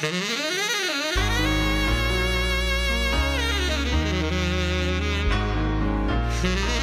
Mm-hmm.